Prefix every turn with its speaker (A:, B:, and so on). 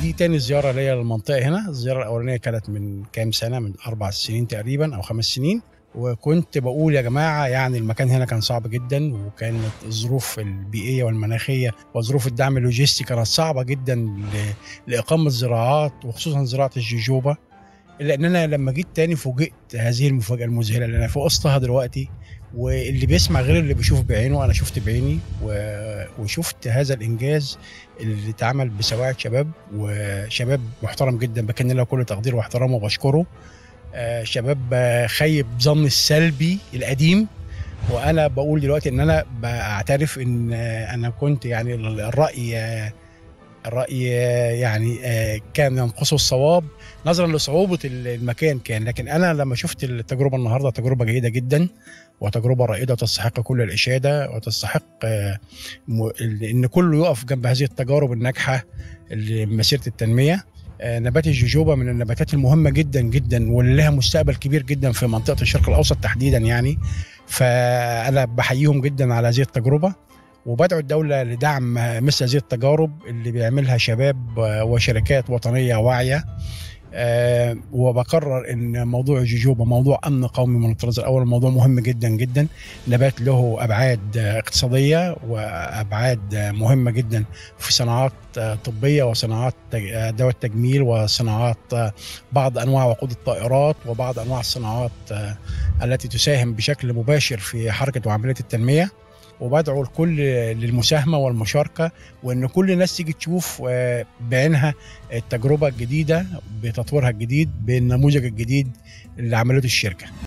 A: دي تاني زيارة ليا للمنطقة هنا. الزيارة الأولانية كانت من كام سنة؟ من أربع سنين تقريبا أو خمس سنين. وكنت بقول يا جماعة يعني المكان هنا كان صعب جدا وكانت الظروف البيئية والمناخية وظروف الدعم اللوجستي كانت صعبة جدا ل- لإقامة زراعات وخصوصا زراعة الجوجوبا. الا ان أنا لما جيت تاني فوجئت هذه المفاجأة المذهلة اللي أنا في وسطها دلوقتي واللي بيسمع غير اللي بيشوف بعينه أنا شفت بعيني و... وشفت هذا الإنجاز اللي اتعمل بسواعد شباب وشباب محترم جدا بكن له كل تقدير واحترام وبشكره. آه، شباب خيب ظني السلبي القديم. وأنا بقول دلوقتي إن أنا بعترف إن أنا كنت يعني الرأي آه، يعني آه، كان ينقصه الصواب نظرا لصعوبة المكان كان. لكن أنا لما شفت التجربة النهارده تجربة جيدة جدا وتجربة رائدة تستحق كل الإشادة وتستحق آه، إن كله يقف جنب هذه التجارب الناجحة اللي مسيره التنمية. آه، نبات الجوجوبا من النباتات المهمة جدا جدا واللي لها مستقبل كبير جدا في منطقة الشرق الأوسط تحديدا يعني. فأنا بحييهم جدا على هذه التجربة. وبدعو الدولة لدعم مثل هذه التجارب اللي بيعملها شباب آه، وشركات وطنية واعية. آه، وبقرر إن موضوع الجوجوبا موضوع أمن قومي من الطراز الأول موضوع مهم جدا جدا. نبات له أبعاد آه، اقتصادية وأبعاد آه، مهمة جدا في صناعات طبية وصناعات تج- آه، أدوات تجميل وصناعات بعض أنواع وقود الطائرات وبعض أنواع الصناعات التي تساهم بشكل مباشر في حركة وعملية التنمية. وبدعو الكل للمساهمة والمشاركة وإن كل الناس تيجي تشوف آه، بعينها التجربة الجديدة بتطويرها الجديد بالنموذج الجديد اللي عملته الشركة.